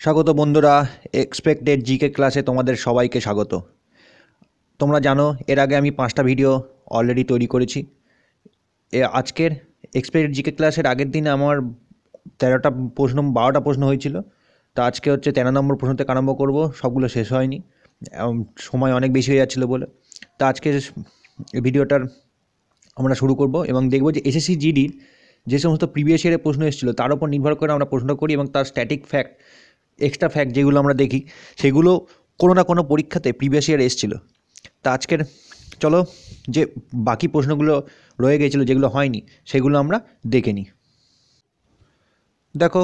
স্বাগত বন্ধুরা expected GK ক্লাসে তোমাদের সবাইকে স্বাগত। তোমরা জানো, এর আগে আমি পাঁচটা ভিডিও অলরেডি তৈরি করেছি। এ আজকের এক্সপেক্টেড জিকে ক্লাসের আগের দিন আমার তেরোটা প্রশ্ন, বারোটা প্রশ্ন হয়েছিল। তা আজকে হচ্ছে তেরো নম্বর প্রশ্ন থেকে আরম্ভ করব, সবগুলো শেষ হয়নি। সময় অনেক বেশি হয়ে যাচ্ছিল বলে। তা আজকে ভিডিওটার আমরা শুরু করব এবং দেখব যে এসএসসি জিডির যে সমস্ত প্রিভিয়াস ইয়ারের প্রশ্ন এসেছিল, তার উপর নির্ভর করে আমরা প্রশ্ন করি এবং তার স্ট্যাটিক ফ্যাক্ট এক্সট্রা ফ্যাক্ট যেগুলো আমরা দেখি, সেগুলো কোনো না কোনো পরীক্ষাতে প্রিভিয়াস ইয়ার এসেছিল। তা আজকের, চলো যে বাকি প্রশ্নগুলো রয়ে গেছিল, যেগুলো হয়নি, সেগুলো আমরা দেখে নিই। দেখো,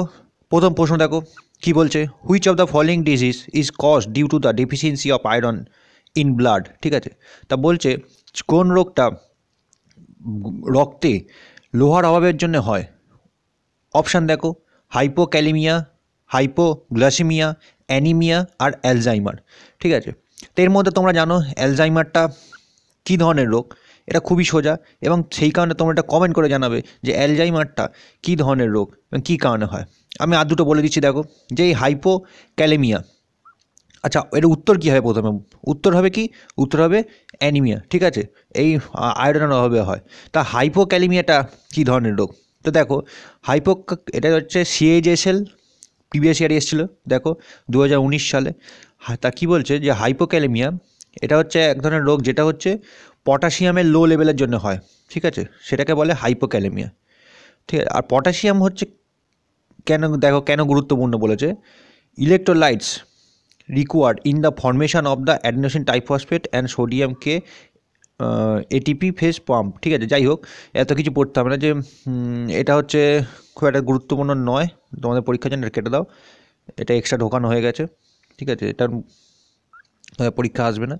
প্রথম প্রশ্ন দেখো, কি বলছে? Which of the following disease is cause due to the deficiency of iron in blood ঠিক আছে? তা বলছে, কোন রোগটা রক্তে লোহার অভাবের জন্য হয়? অপশান দেখো হাইপোক্যালিমিয়া হাইপোগ্লাসিমিয়া, অ্যানিমিয়া আর অ্যালজাইমার, ঠিক আছে? তো এর মধ্যে তোমরা জানো অ্যালজাইমারটা কী ধরনের রোগ? এটা খুবই সোজা এবং সেই কারণে তোমরা এটা কমেন্ট করে জানাবে যে অ্যালজাইমারটা কী ধরনের রোগ এবং কী কারণে হয়। আমি আর দুটো বলে দিচ্ছি, দেখো, যে এই হাইপোক্যালেমিয়া আচ্ছা এর উত্তর কী হবে প্রথমে? উত্তর হবে কি? উত্তর হবে অ্যানিমিয়া, ঠিক আছে? এই আয়রনের অভাবে হয়। তা হাইপোক্যালিমিয়াটা কী ধরনের রোগ? তো দেখো হাইপো এটা হচ্ছে সিএইচএসএল প্রিভিয়াস ইয়ারে এসেছিল, দেখো দু হাজার উনিশ সালে। তা কী বলছে যে হাইপোক্যালেমিয়া, এটা হচ্ছে এক ধরনের রোগ যেটা হচ্ছে পটাশিয়ামের লো লেভেলের জন্য হয়, ঠিক আছে? সেটাকে বলে হাইপোক্যালেমিয়া। ঠিক আছে, আর পটাশিয়াম হচ্ছে কেন, দেখো, কেন গুরুত্বপূর্ণ বলেছে? Electrolytes required in the formation of the adenosine triphosphate and sodium K ATPase pump ঠিক আছে? যাই হোক, এত কিছু পড়তে হবে না যে এটা হচ্ছে খুব একটা গুরুত্বপূর্ণ নয়। তোমাদের পরীক্ষার জন্য এটা কেটে দাও। এটা এক্সট্রা ঢোকানো হয়ে গেছে, ঠিক আছে? তোমাদের পরীক্ষা আসবে না।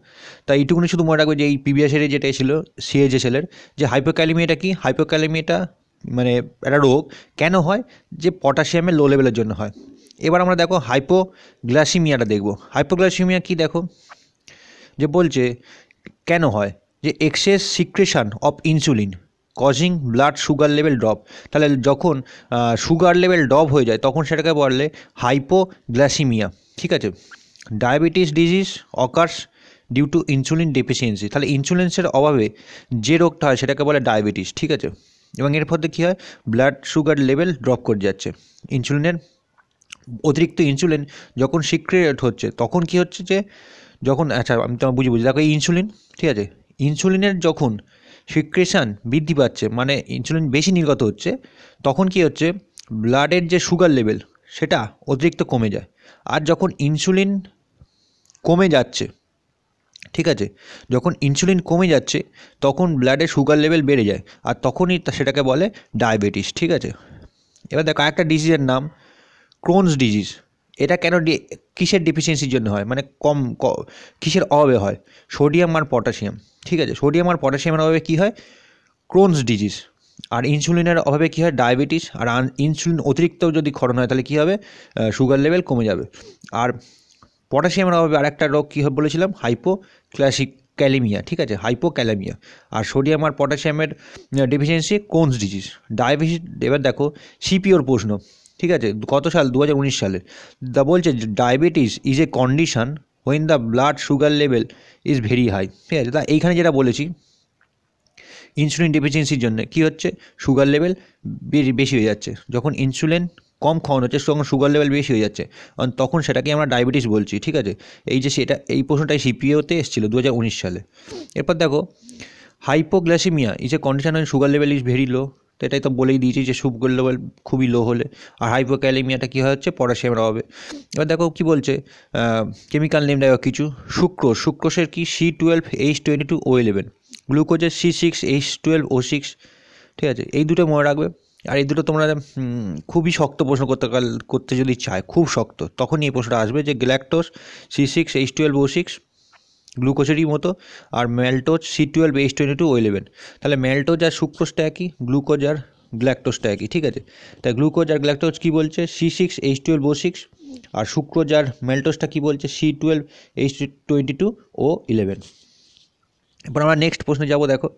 তাই এইটুকুনি শুধু মনে রাখবে যে, এই ইয়ারে যেটা ছিল সিএজেসেলের যে হাইপোক্যালিমিয়াটা কি? হাইপোক্যালিমিয়াটা মানে একটা রোগ, কেন হয়? যে পটাশিয়ামের লো লেভেলের জন্য হয়। এবার আমরা দেখো হাইপোগ্লাসিমিয়াটা দেখব। হাইপোগ্লাসিমিয়া কি দেখো? যে বলছে, কেন হয়? যে excess secretion of insulin causing blood sugar level drop তাহলে যখন সুগার লেভেল ড্রপ হয়ে যায়, তখন সেটাকে বললে হাইপোগ্লাসিমিয়া ঠিক আছে? Diabetes disease occurs due to insulin deficiency তাহলে ইনসুলিন্সের অভাবে যে রোগটা হয়, সেটাকে বলে ডায়াবেটিস ঠিক আছে? এবং এর ফলে কী হয়? ব্লাড সুগার লেভেল ড্রপ করে যাচ্ছে। ইনসুলিনের অতিরিক্ত ইনসুলিন যখন সিক্রেট হচ্ছে, তখন কি হচ্ছে যে, যখন আচ্ছা আমি তোমার বুঝি বুঝি দেখো ইনসুলিন ঠিক আছে? ইনসুলিনের যখন সিক্রেশান বৃদ্ধি পাচ্ছে মানে ইনসুলিন বেশি নির্গত হচ্ছে, তখন কি হচ্ছে? ব্লাডের যে সুগার লেভেল, সেটা অতিরিক্ত কমে যায়। আর যখন ইনসুলিন কমে যাচ্ছে, ঠিক আছে? যখন ইনসুলিন কমে যাচ্ছে, তখন ব্লাডে সুগার লেভেল বেড়ে যায়, আর তখনই সেটাকে বলে ডায়াবেটিস, ঠিক আছে? এবার দেখো একটা ডিজিজের নাম, ক্রোনস ডিজিজ। এটা কেন কিসের ডেফিসিয়েন্সির জন্য হয়? মানে কম কিসের অভাবে হয়? সোডিয়াম আর পটাশিয়াম ঠিক আছে? সোডিয়াম আর পটাশিয়ামের অভাবে কী হয়? ক্রোনস ডিজিজ আর ইনসুলিনের অভাবে কী হয়? ডায়াবেটিস আর ইনসুলিন অতিরিক্ত যদি ক্ষরণ হয়, তাহলে কী হবে? সুগার লেভেল কমে যাবে। আর পটাশিয়ামের অভাবে আরেকটা রোগ কী হবে বলেছিলাম? হাইপো ক্লাসিক ক্যালেমিয়া ঠিক আছে? হাইপো ক্যালেমিয়া আর সোডিয়াম আর পটাশিয়ামের ডেফিসিয়েন্সি কোনস ডিজিজ ডায়াবেটিস এবার দেখো সিপিওর প্রশ্ন। ঠিক আছে, কত সাল? দু হাজার উনিশ সালে। দা বলছে diabetes is a condition when the blood sugar level is very high ঠিক আছে, তা এইখানে যেটা বলেছি ইনসুলিন ডেফিসিয়েন্সির জন্য, কি হচ্ছে? সুগার লেভেল বেশি হয়ে যাচ্ছে। যখন ইনসুলিন কম খাওয়ানো হচ্ছে, তখন সুগার লেভেল বেশি হয়ে যাচ্ছে। তখন সেটাকে আমরা ডায়াবেটিস বলছি, ঠিক আছে? এই যে সেটা, এই প্রশ্নটাই সিপিওতে এসেছিল দু হাজার উনিশ সালে। এরপর দেখো hypoglycemia is a condition sugar level is very low তো এটাই তো বলেই দিয়েছি যে সুগার লেভেল খুবই লো হলে। আর হাইপোক্যালেমিয়াটা কী হচ্ছে? পটাশিয়ামের অভাবে। এবার দেখো কী বলছে কেমিক্যাল নেম দেখো কিছু। সুক্রোশ সুক্রোশের কি? C twelve H twenty two O eleven গ্লুকোজের C six H twelve O six ঠিক আছে? এই দুটো মনে রাখবে। আর এই দুটো তোমরা খুবই শক্ত প্রশ্ন করতে করতে যদি চায়, খুব শক্ত, তখনই এই প্রশ্নটা আসবে যে galactose C six H twelve O six গ্লুকোজেরই মতো আর maltose C twelve, H twenty two, O eleven. তাহলে ম্যালটোজ আর সুক্রোজটা একই, গ্লুকোজ আর গ্ল্যাকটোজটা একই, ঠিক আছে? তাই গ্লুকোজ আর গ্ল্যাকটোজ কী বলছে? C six, H twelve, O six আর সুক্রোজ আর ম্যালটোজটা কী বলছে? C twelve, H twenty two, O eleven. এবার আমরা নেক্সট প্রশ্নে যাব, দেখো।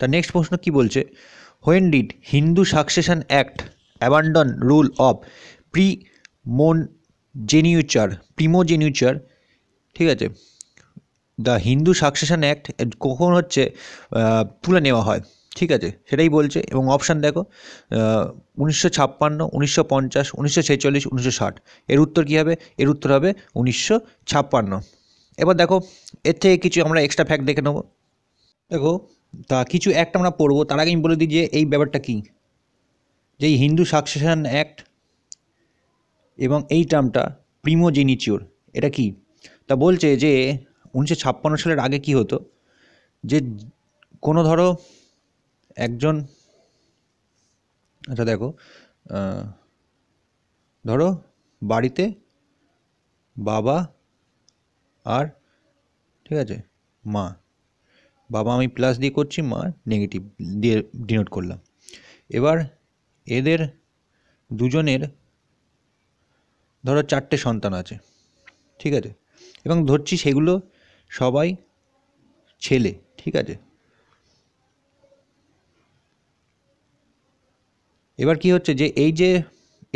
তা নেক্সট প্রশ্ন কি বলছে? When did Hindu succession act abandon rule of primogeniture, Primo জেনিউচার, ঠিক আছে? দ্য হিন্দু সাকসেশন অ্যাক্ট কখন হচ্ছে তুলে নেওয়া হয়, ঠিক আছে? সেটাই বলছে এবং অপশান দেখো উনিশশো ছাপ্পান্ন, উনিশশো পঞ্চাশ, উনিশশো ছেচল্লিশ, উনিশশো ষাট। এর উত্তর কী হবে? এর উত্তর হবে উনিশশো ছাপ্পান্ন। এবার দেখো, এর থেকে কিছু আমরা এক্সট্রা ফ্যাক্ট দেখে নেব। দেখো, তা কিছু অ্যাক্ট আমরা পড়ব, তার আগে আমি বলে দিই যে এই ব্যাপারটা কী? যে হিন্দু সাকসেশন অ্যাক্ট এবং এই টার্মটা প্রিমোজেনিচিওর এটা কি? তা বলছে যে উনিশশো ছাপ্পান্ন সালের আগে কি হতো? যে কোনো ধরো একজন আচ্ছা দেখো ধরো বাড়িতে বাবা আর, ঠিক আছে, মা। বাবা আমি প্লাস দিয়ে করছি, মা নেগেটিভ দিয়ে ডিনোট করলাম। এবার এদের দুজনের ধরো চারটে সন্তান আছে, ঠিক আছে? এবং ধরছি সেগুলো সবাই ছেলে, ঠিক আছে? এবার কি হচ্ছে যে এই যে,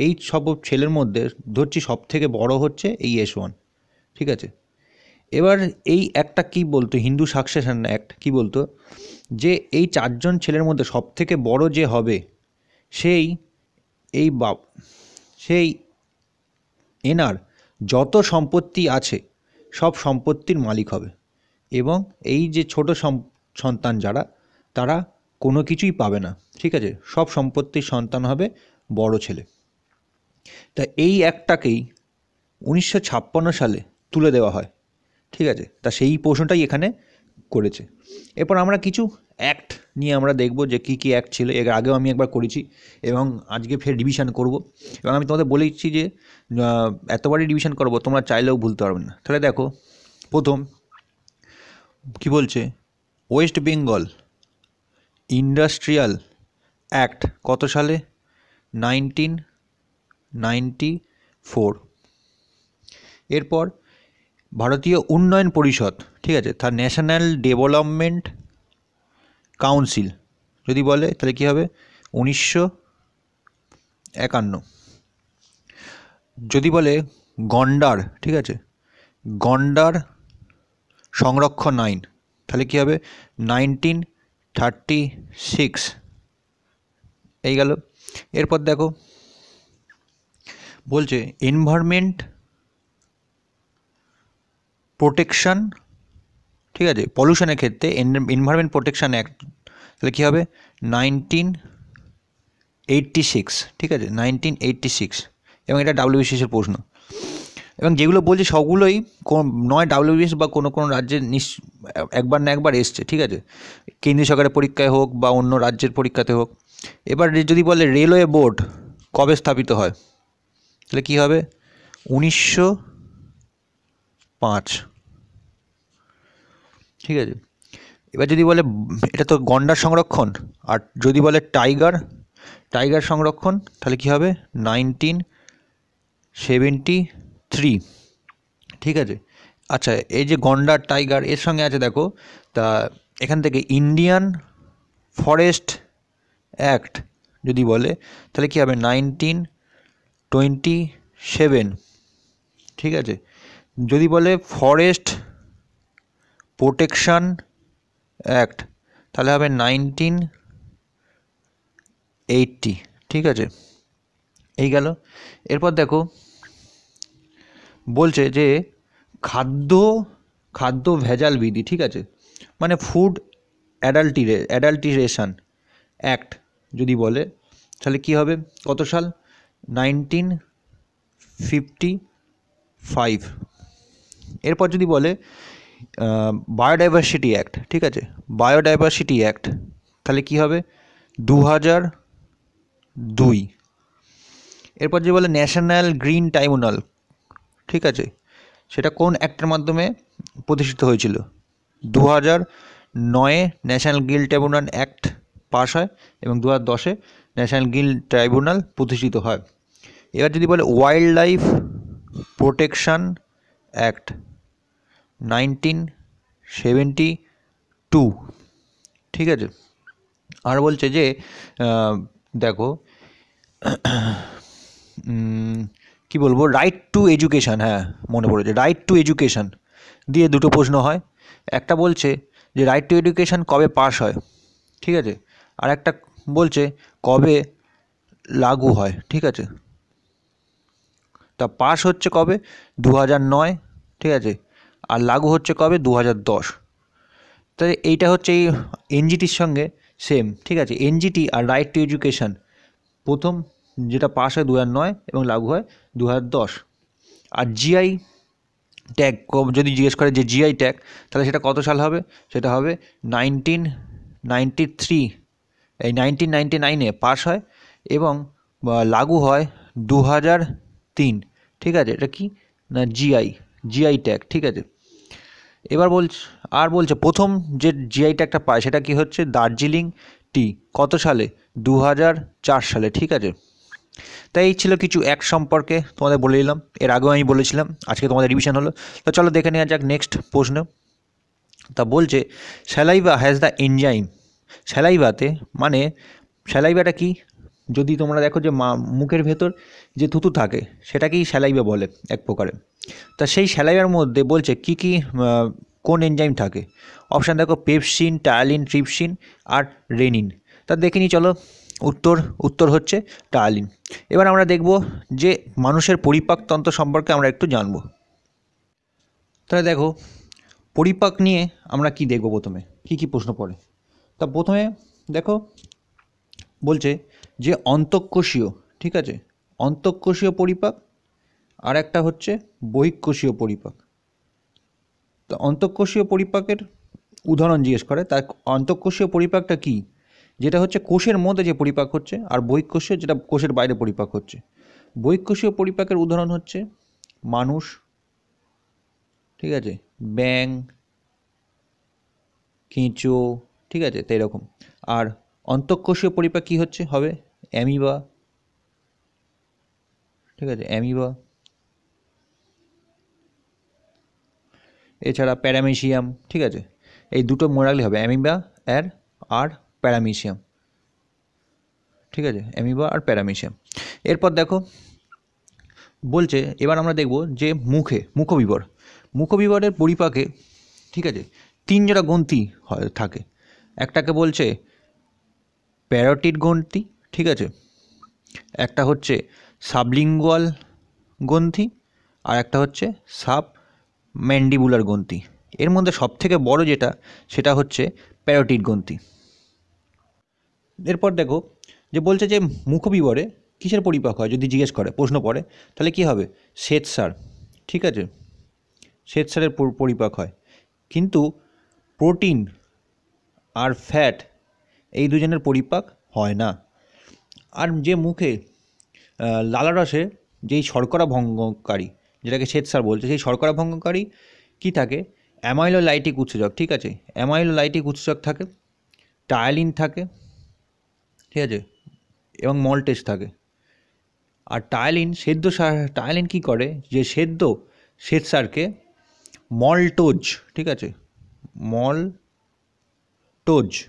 এই সব ছেলের মধ্যে ধরছি সব থেকে বড় হচ্ছে এই এস ওয়ান, ঠিক আছে? এবার এই একটা কি বলতো, হিন্দু সাকসেশন অ্যাক্ট কি বলতো? যে এই চারজন ছেলের মধ্যে সব থেকে বড় যে হবে, সেই, এই বাপ, সেই এনার যত সম্পত্তি আছে, সব সম্পত্তির মালিক হবে। এবং এই যে ছোট সন্তান যারা, তারা কোনো কিছুই পাবে না। ঠিক আছে? সব সম্পত্তির সন্তান হবে বড় ছেলে। তা এই একটাকেই উনিশশো ছাপ্পান্ন সালে তুলে দেওয়া হয়। ঠিক আছে? তা সেই প্রশ্নটাই এখানে করেছে। এরপর আমরা কিছু অ্যাক্ট নিয়ে আমরা দেখব যে কী কী অ্যাক্ট ছিল। এর আগেও আমি একবার করেছি এবং আজকে ফের রিভিশন করব। এবং আমি তোমাদের বলে দিচ্ছি যে এতবারই রিভিশন করব, তোমরা চাইলেও ভুলতে পারবে না। তাহলে দেখো, প্রথম, কি বলছে? ওয়েস্ট বেঙ্গল ইন্ডাস্ট্রিয়াল অ্যাক্ট কত সালে? নাইনটিন নাইনটি ফোর এরপর, ভারতীয় উন্নয়ন পরিষদ, ঠিক আছে, তার ন্যাশনাল ডেভেলপমেন্ট কাউন্সিল। যদি বলে, তাহলে কী হবে? উনিশশো একান্ন। যদি বলে গন্ডার, ঠিক আছে? গন্ডার সংরক্ষণ আইন, তাহলে কী হবে? Nineteen thirty six. এই গেল। এরপর দেখো, বলছে এনভায়রনমেন্ট প্রোটেকশন ঠিক আছে? পলিউশনের ক্ষেত্রে এনভায়রনমেন্ট প্রোটেকশন অ্যাক্ট তাহলে কী হবে? নাইনটিন এইটটি সিক্স ঠিক আছে? নাইনটিন এইটটি সিক্স এবং এটা ডাব্লিউবিসিএসের প্রশ্ন। এবং যেগুলো বলছে সবগুলোই কোন- নয় ডাব্লিউবিএস বা কোনো কোনো রাজ্যের নিশ একবার না একবার এসছে, ঠিক আছে? কেন্দ্রীয় সরকারের পরীক্ষায় হোক বা অন্য রাজ্যের পরীক্ষাতে হোক। এবার যদি বলে রেলওয়ে বোর্ড কবে স্থাপিত হয়? তাহলে কী হবে? উনিশশো পাঁচ। ঠিক আছে? এবার যদি বলে, এটা তো গন্ডার সংরক্ষণ, আর যদি বলে টাইগার টাইগার সংরক্ষণ, তাহলে কী হবে? Nineteen seventy three. ঠিক আছে? আচ্ছা এই যে গন্ডার টাইগার, এর সঙ্গে আছে দেখো, তা এখান থেকে ইন্ডিয়ান ফরেস্ট অ্যাক্ট যদি বলে, তাহলে কী হবে? Nineteen twenty seven. ঠিক আছে? যদি বলে ফরেস্ট প্রোটেকশন অ্যাক্ট তাহলে হবে নাইনটিন এইটটি ঠিক আছে? এই গেল। এরপর দেখো, বলছে যে খাদ্য খাদ্য ভেজাল বিধি, ঠিক আছে? মানে ফুড অ্যাডাল্টিরে অ্যাডাল্টিরেশন অ্যাক্ট যদি বলে, তাহলে কি হবে? কত সাল? নাইনটিন ফিফটি ফাইভ এরপর যদি বলে বায়োডাইভার্সিটি অ্যাক্ট ঠিক আছে? বায়োডাইভার্সিটি অ্যাক্ট তাহলে কি হবে? দু হাজার দুই। এরপর যে বলে ন্যাশনাল গ্রিন ট্রাইব্যুনাল ঠিক আছে? সেটা কোন অ্যাক্টের মাধ্যমে প্রতিষ্ঠিত হয়েছিল? দু হাজার নয়ে national green tribunal act pass হয় এবং দু হাজার দশে ন্যাশনাল গিল ট্রাইব্যুনাল প্রতিষ্ঠিত হয়। এবার যদি বলে wild life protection act nineteen seventy two. ঠিক আছে? আর বলছে যে দেখো কি বলব রাইট টু এডুকেশান হ্যাঁ মনে পড়েছে রাইট টু এডুকেশান দিয়ে দুটো প্রশ্ন হয়। একটা বলছে যে রাইট টু এডুকেশান কবে পাস হয়? ঠিক আছে? আর একটা বলছে, কবে লাগু হয়? ঠিক আছে? তা পাস হচ্ছে কবে? দু হাজার নয়। ঠিক আছে? আর লাগু হচ্ছে কবে? দু হাজার দশ। তাই এইটা হচ্ছে এই এনজিটির সঙ্গে সেম ঠিক আছে? এনজিটি আর রাইট টু এডুকেশান প্রথম যেটা পাস হয় দু নয় এবং লাগু হয় দু দশ। আর জিআই ট্যাগ যদি জিজ্ঞেস করে যে জিআই ট্যাগ তাহলে সেটা কত সাল হবে? সেটা হবে নাইনটিন নাইনটি থ্রি এই নাইনটিন নাইনটি নাইনে পাস হয় এবং লাগু হয় দু হাজার তিন। ঠিক আছে? এটা কি? না জিআই জিআই ট্যাগ ঠিক আছে? এবার বলছে, আর বলছে, প্রথম যে জিআই ট্যাগটা পায়, সেটা কি হচ্ছে? দার্জিলিং টি। কত সালে? দু হাজার চার সালে, ঠিক আছে? তাই এই ছিল কিছু এক সম্পর্কে তোমাদের বলে দিলাম। এর আগেও আমি বলেছিলাম, আজকে তোমাদের রিভিশন হলো। তো চলো দেখে নেওয়া যাক নেক্সট প্রশ্ন। তা বলছে স্যালাইভা হ্যাজ দ্য এনজাইম স্যালাইভাতে মানে স্যালাইভাটা কি? যদি তোমরা দেখো যে মা, মুখের ভেতর যে থুতু থাকে, সেটাকেই স্যালাইভা বলে এক প্রকারে। তা সেই স্যালাইভার মধ্যে বলছে কি কি কোন এনজাইম থাকে? অপশান দেখো পেপসিন টায়ালিন ট্রিপসিন আর রেনিন তা দেখে নিই, চলো, উত্তর উত্তর হচ্ছে টায়ালিন এবার আমরা দেখব যে মানুষের পরিপাকতন্ত্র সম্পর্কে আমরা একটু জানব। তাহলে দেখো, পরিপাক নিয়ে আমরা কি দেখব প্রথমে? কি কি প্রশ্ন পড়ে? তা প্রথমে দেখো, বলছে যে অন্তঃকোষীয়, ঠিক আছে? অন্তঃকোষীয় পরিপাক আর একটা হচ্ছে বহিঃকোষীয় পরিপাক। তো অন্তঃকোষীয় পরিপাকের উদাহরণ জিজ্ঞেস করে, তার অন্তঃকোষীয় পরিপাকটা কি? যেটা হচ্ছে কোষের মধ্যে যে পরিপাক হচ্ছে, আর বহিঃকোষীয় যেটা কোষের বাইরে পরিপাক হচ্ছে। বহিঃকোষীয় পরিপাকের উদাহরণ হচ্ছে মানুষ, ঠিক আছে? ব্যাং কেঁচো, ঠিক আছে? তো এরকম। আর অন্তঃকোষীয় পরিপাক কী হচ্ছে? হবে অ্যামিবা। ঠিক আছে, অ্যামিবা। এছাড়া প্যারামেশিয়াম, ঠিক আছে? এই দুটো মনে রাখলে হবে, অ্যামিবা আর আর প্যারামেশিয়াম। ঠিক আছে, অ্যামিবা আর প্যারামেশিয়াম। এরপর দেখো, বলছে, এবার আমরা দেখব যে মুখে, মুখবিবর। মুখবিবরের পরিপাকে, ঠিক আছে, তিন জোড়া গ্রন্থি হয়, থাকে। একটাকে বলছে প্যারোটিড গ্রন্থি ঠিক আছে? একটা হচ্ছে সাবলিঙ্গুয়াল গ্রন্থি আর একটা হচ্ছে সাব ম্যান্ডিবুলার গ্রন্থি। এর মধ্যে সবথেকে বড় যেটা, সেটা হচ্ছে প্যারোটিড গ্রন্থি। এরপর দেখো, যে বলছে যে মুখবিবরে কিসের পরিপাক হয়, যদি জিজ্ঞেস করে, প্রশ্ন পড়ে তাহলে কি হবে? শ্বেতসার ঠিক আছে? শ্বেতসারের পর- পরিপাক হয়। কিন্তু প্রোটিন আর ফ্যাট এই দুজনের পরিপাক হয় না। আর যে মুখে লালারসে যেই শর্করা ভঙ্গকারী যেটাকে শ্বেতসার বলছে, সেই শর্করা ভঙ্গকারী কি থাকে? অ্যামাইলোলাইটিক উৎসেচক, ঠিক আছে? অ্যামাইলোলাইটিক উৎসেচক থাকে, টায়ালিন থাকে, ঠিক আছে? এবং মল্টেজ থাকে। আর টায়ালিন, সেদ্ধ সার, টায়ালিন কী করে? যে সেদ্ধ শ্বেতসারকে মল্টোজ, ঠিক আছে? মলটোজ।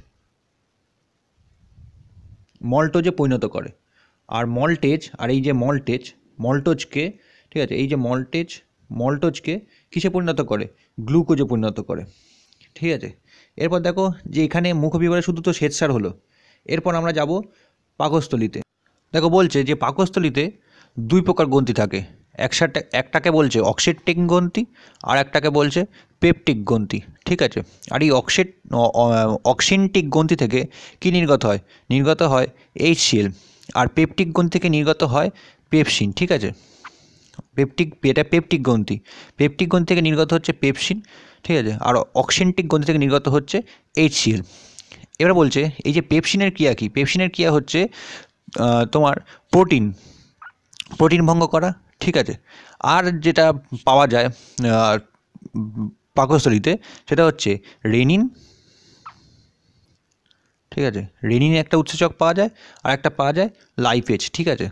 মল্টোজে পরিণত করে। আর মল্টেজ, আর এই যে মল্টেজ, মল্টোজকে, ঠিক আছে, এই যে মল্টেজ, মল্টোজকে কিসে পরিণত করে? গ্লুকোজে পরিণত করে। ঠিক আছে? এরপর দেখো যে এখানে মুখবিবরে শুধু তো শ্বেতসার হলো। এরপর আমরা যাব পাকস্থলিতে। দেখো বলছে যে পাকস্থলিতে দুই প্রকার গ্রন্থি থাকে। একসাথে একটাকে বলছে অক্সিটিক গ্রন্থি আর একটাকে বলছে পেপটিক গ্রন্থি, ঠিক আছে? আর এই অক্সিট অক্সিনটিক গ্রন্থি থেকে কী নির্গত হয়? নির্গত হয় এইচসিএল আর পেপটিক গ্রন্থি থেকে নির্গত হয় পেপসিন, ঠিক আছে? পেপটিক, এটা পেপটিক গ্রন্থি। পেপটিক গ্রন্থি থেকে নির্গত হচ্ছে পেপসিন, ঠিক আছে? আর অক্সিনটিক গ্রন্থি থেকে নির্গত হচ্ছে এইচসিএল এবার বলছে, এই যে পেপসিনের ক্রিয়া কী? পেপসিনের ক্রিয়া হচ্ছে তোমার প্রোটিন প্রোটিন ভঙ্গ করা ঠিক আছে। আর যেটা পাওয়া যায় পাকস্থলিতে, সেটা হচ্ছে রেনিন। ঠিক আছে? রেনিন একটা উৎসেচক পাওয়া যায়, আর একটা পাওয়া যায় লাইপেজ, ঠিক আছে?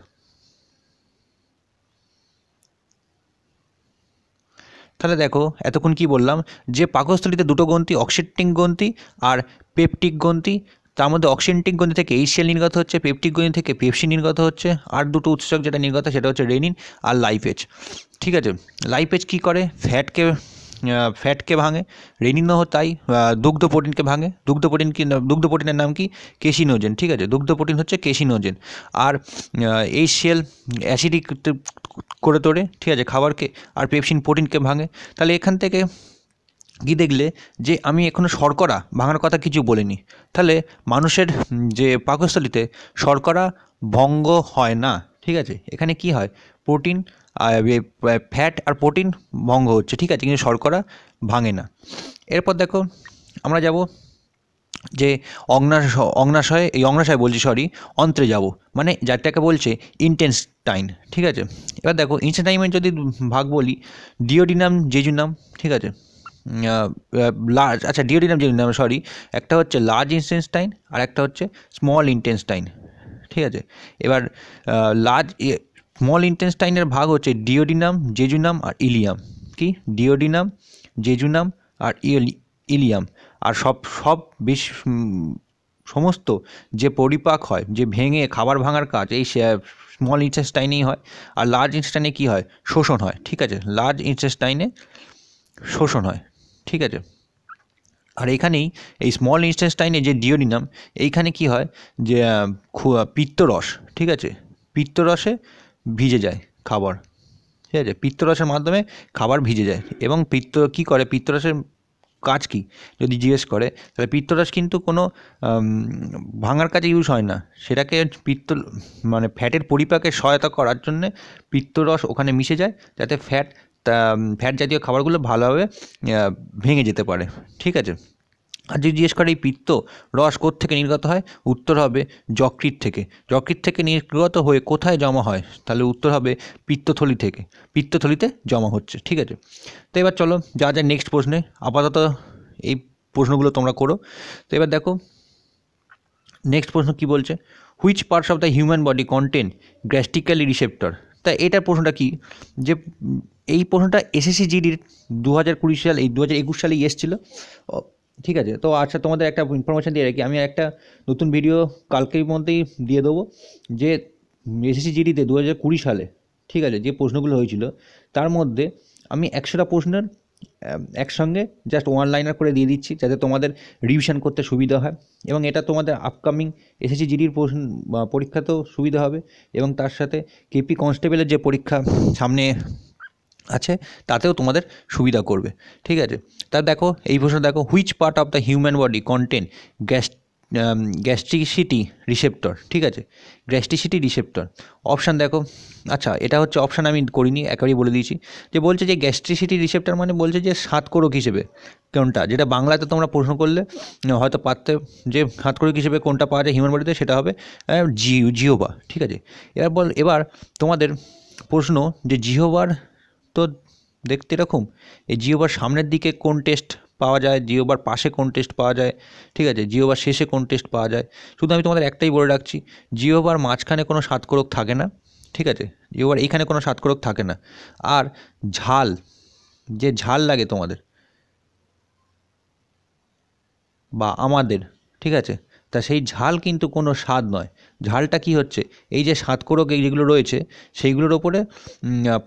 তাহলে দেখো, এতক্ষণ কি বললাম যে, পাকস্থলিতে দুটো গ্রন্থি অক্সিটিক গ্রন্থি আর পেপটিক গ্রন্থি তার মধ্যে অক্সিজেন্টিক গ্রন্থি থেকে এইচসিএল নির্গত হচ্ছে পেপটিক গ্রন্থি থেকে পেপসি নির্গত হচ্ছে, আর দুটো উৎসেচক যেটা নির্গত সেটা হচ্ছে রেনিন আর লাইফেজ ঠিক আছে? লাইফেজ কী করে? ফ্যাটকে ফ্যাটকে ভাঙে রেনিনও তাই দুগ্ধ প্রোটিনকে ভাঙে। দুগ্ধ প্রোটিন কি, দুগ্ধ প্রোটিনের নাম কি? কেসিনোজেন ঠিক আছে? দুগ্ধ প্রোটিন হচ্ছে কেসিনোজেন আর এই সেল অ্যাসিডিক করে তোলে, ঠিক আছে, খাবারকে, আর পেপসিন প্রোটিনকে ভাঙে। তাহলে এখান থেকে কি দেখলে যে আমি এখনও শর্করা, ভাঙার কথা কিছু বলিনি। তাহলে মানুষের যে পাকস্থলিতে শর্করা ভঙ্গ হয় না, ঠিক আছে? এখানে কি হয়? প্রোটিন ফ্যাট আর প্রোটিন ভঙ্গ হচ্ছে, ঠিক আছে? কিন্তু শর্করা ভাঙে না। এরপর দেখো, আমরা যাব যে অগ্নাশ, অগ্নাশয়, এই অগ্নাশয় বলছি সরি অন্ত্রে যাব। মানে যারটাকে বলছে ইন্টেন্সটাইন ঠিক আছে? এবার দেখো ইনস্টেন্টাইনের যদি ভাগ বলি ডিওডিনাম জেজুনাম ঠিক আছে? লার্জ আচ্ছা ডিওডিনাম জেজুনাম সরি একটা হচ্ছে লার্জ ইনটেন্সটাইন আর একটা হচ্ছে স্মল ইন্টেন্সটাইন ঠিক আছে? এবার লার্জ স্মল ইন্টেন্সটাইনের ভাগ হচ্ছে ডিওডিনাম জেজুনাম আর ইলিয়াম কি? ডিওডিনাম জেজুনাম আর ইলিয়াম আর সব সব বেশ সমস্ত যে পরিপাক হয়, যে ভেঙে খাবার ভাঙার কাজ, এই স্মল ইন্টেস্টাইনেই হয়, আর লার্জ ইন্টেস্টাইনে কী হয়? শোষণ হয়, ঠিক আছে? লার্জ ইন্টেস্টাইনে শোষণ হয়। ঠিক আছে? আর এখানেই এই স্মল ইন্টেস্টাইনে যে ডিওডিনাম এইখানে কি হয়? যে পিত্তরস, ঠিক আছে? পিত্তরসে ভিজে যায় খাবার, ঠিক আছে? পিত্তরসের মাধ্যমে খাবার ভিজে যায় এবং পিত্ত, কী করে? পিত্তরসের কাজ কি? যদি জিজ্ঞেস করে, তাহলে পিত্তরস কিন্তু কোনো ভাঙার কাজে ইউজ হয় না। সেটাকে পিত্ত মানে ফ্যাটের পরিপাকে সহায়তা করার জন্যে পিত্তরস ওখানে মিশে যায়, যাতে ফ্যাট ফ্যাট জাতীয় খাবারগুলো ভালোভাবে ভেঙে যেতে পারে। ঠিক আছে? আর যদি জিজ্ঞেস করে এই পিত্ত রস থেকে নির্গত হয়? উত্তর হবে যকৃত থেকে। যকৃত থেকে নির্গত হয়ে কোথায় জমা হয়? তাহলে উত্তর হবে পিত্তথলি থেকে। পিত্তথলিতে জমা হচ্ছে। ঠিক আছে? তো এবার চলো, যা যা নেক্সট প্রশ্নে। আপাতত এই প্রশ্নগুলো তোমরা করো। তো এবার দেখো নেক্সট প্রশ্ন কি বলছে? Which parts of the human body content gastrically receptor তা এটার প্রশ্নটা কি? যে এই প্রশ্নটা এসএসসি জিডির দু হাজার কুড়ি সাল, এই দু হাজার একুশ সালেই এসেছিল। ঠিক আছে। তো আচ্ছা তোমাদের একটা ইনফরমেশান দিয়ে রাখি। আমি একটা নতুন ভিডিও কালকের মধ্যেই দিয়ে দেবো। যে এসএসসি জিডিতে দু হাজার কুড়ি সালে, ঠিক আছে, যে প্রশ্নগুলো হয়েছিল, তার মধ্যে আমি একশোটা প্রশ্নের একসঙ্গে জাস্ট ওয়ান লাইনার করে দিয়ে দিচ্ছি যাতে তোমাদের রিভিশন করতে সুবিধা হয়। এবং এটা তোমাদের আপকামিং এসএসসি জিডির পরীক্ষাতেও সুবিধা হবে। এবং তার সাথে কেপি কনস্টেবলের যে পরীক্ষা সামনে আছে, তাতেও তোমাদের সুবিধা করবে। ঠিক আছে? তা দেখো, এই প্রশ্ন দেখো which part of the human body content gas gastricity receptor ঠিক আছে? গ্যাস্ট্রিসিটি রিসেপ্টর অপশান দেখো। আচ্ছা এটা হচ্ছে অপশান আমি করিনি, একেবারেই বলে দিয়েছি। যে বলছে যে গ্যাস্ট্রিসিটি রিসেপ্টর মানে বলছে যে সাতকোরক হিসেবে কোনটা? যেটা বাংলাতে তোমরা প্রশ্ন করলে, হয়তো পারতে যে সাতকোরক হিসেবে কোনটা পাওয়া যায় হিউম্যান বডিতে সেটা হবে জিও জিওবা ঠিক আছে? এবার বল, এবার তোমাদের প্রশ্ন যে জিওবার তো দেখতে এরকম, এই জিওবার সামনের দিকে কোন টেস্ট পাওয়া যায়, জিওবার পাশে কোন টেস্ট পাওয়া যায়, ঠিক আছে? জিওবার শেষে কোন টেস্ট পাওয়া যায়? শুধু আমি তোমাদের একটাই বলে রাখছি, জিওবার মাঝখানে কোনো সাতকোরক থাকে না, ঠিক আছে? জিওবার এইখানে কোনো সাতকোরক থাকে না। আর ঝাল, যে ঝাল লাগে তোমাদের, বা আমাদের, ঠিক আছে? তা সেই ঝাল কিন্তু কোনো স্বাদ নয়। ঝালটা কি হচ্ছে? এই যে সাতকোরক যেগুলো রয়েছে, সেইগুলোর ওপরে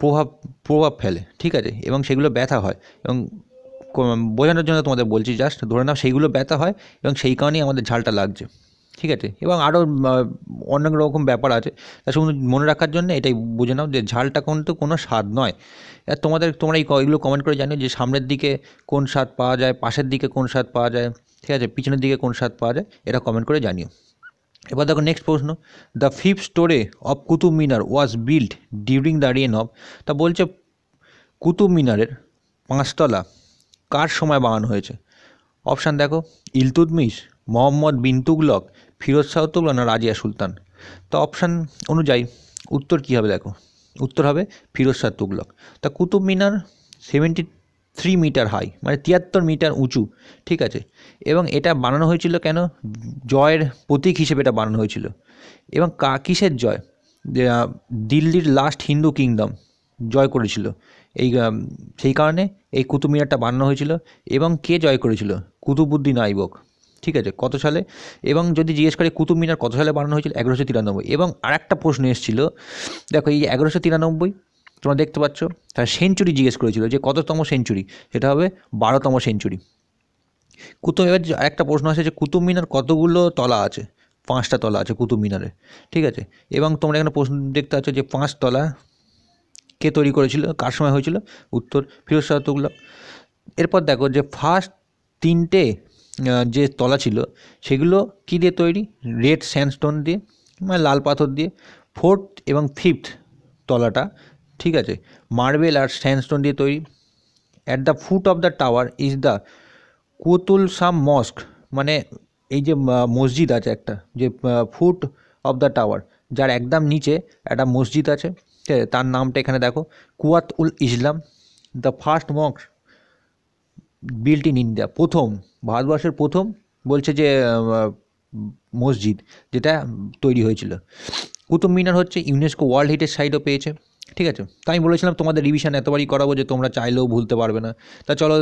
প্রভাব প্রভাব ফেলে, ঠিক আছে? এবং সেগুলো ব্যথা হয়। এবং বোঝানোর জন্য তোমাদের বলছি জাস্ট ধরে নাও সেইগুলো ব্যথা হয় এবং সেই কারণেই আমাদের ঝালটা লাগছে, ঠিক আছে? এবং আরও অনেক রকম ব্যাপার আছে। তা শুধু মনে রাখার জন্য এটাই বুঝে নাও যে ঝালটা কিন্তু কোনো স্বাদ নয়। আর তোমাদের, তোমরা এই এগুলো কমেন্ট করে জানিও যে সামনের দিকে কোন স্বাদ পাওয়া যায়, পাশের দিকে কোন স্বাদ পাওয়া যায়, ঠিক আছে? পিছনের দিকে কোন স্বাদ পাওয়া যায় এটা কমেন্ট করে জানিও। এবার দেখো নেক্সট প্রশ্ন the fifth storey of Qutub Minar was build during the reign of তা বলছে কুতুব মিনারের পাঁচতলা কার সময় বানানো হয়েছে? অপশান দেখো ইলতুদমিস মোহাম্মদ বিন তুগলক, ফিরোজ শাহ তুগলক না রাজিয়া সুলতান? তো অপশান অনুযায়ী উত্তর কী হবে দেখো? উত্তর হবে ফিরোজ শাহ তুগলক। তা Qutub Minar seventy three metre high মানে তিয়াত্তর মিটার উঁচু, ঠিক আছে? এবং এটা বানানো হয়েছিল কেন? জয়ের প্রতীক হিসেবে এটা বানানো হয়েছিল। এবং কা, কিসের জয়? দিল্লির লাস্ট হিন্দু কিংডম জয় করেছিল। এই সেই কারণে এই কুতুব মিনারটা বানানো হয়েছিল এবং কে জয় করেছিল? কুতুবুদ্দিন আইবক। ঠিক আছে? কত সালে? এবং যদি জিজ্ঞেস করে কুতুব মিনার কত সালে বানানো হয়েছিল? এগারোশো তিরানব্বই। এবং আর একটা প্রশ্ন এসেছিল, দেখো এই এগারোশো তিরানব্বই, তোমরা দেখতে পাচ্ছ, তার সেঞ্চুরি জিজ্ঞেস করেছিল যে কততম সেঞ্চুরি? সেটা হবে বারোতম সেঞ্চুরি। কুতুব, এবার আরেকটা প্রশ্ন আছে যে কুতুব মিনার কতগুলো তলা আছে? পাঁচটা তলা আছে কুতুব মিনারে। ঠিক আছে? এবং তোমরা এখানে প্রশ্ন দেখতে পাচ্ছ যে পাঁচ তলা কে তৈরি করেছিল, কার সময় হয়েছিল? উত্তর ফিরোজ শাহ তুগলক। এরপর দেখো যে ফার্স্ট তিনটে যে তলা ছিল, সেগুলো কী দিয়ে তৈরি? রেড স্যান্ডস্টোন দিয়ে মানে লাল পাথর দিয়ে। ফোর্থ এবং ফিফথ তলাটা, ঠিক আছে মার্বেল আর স্যান্ডস্টোন দিয়ে তৈরি। At the foot of the tower is the Quwwatul Islam mosque মানে এই যে মসজিদ আছে একটা, যে ফুট অফ দ্য টাওয়ার যার একদম নিচে একটা মসজিদ আছে। তার নামটা এখানে দেখো। Quwwat ul Islam the first mosque built in India প্রথম, ভারতবর্ষের প্রথম বলছে যে মসজিদ যেটা তৈরি হয়েছিল। কুতুব মিনার হচ্ছে ইউনেস্কো ওয়ার্ল্ড হিটের সাইটও পেয়েছে, ঠিক আছে? তাই আমি বলেছিলাম তোমাদের রিভিশন এতবারই করাবো যে তোমরা চাইলেও ভুলতে পারবে না। তা চলো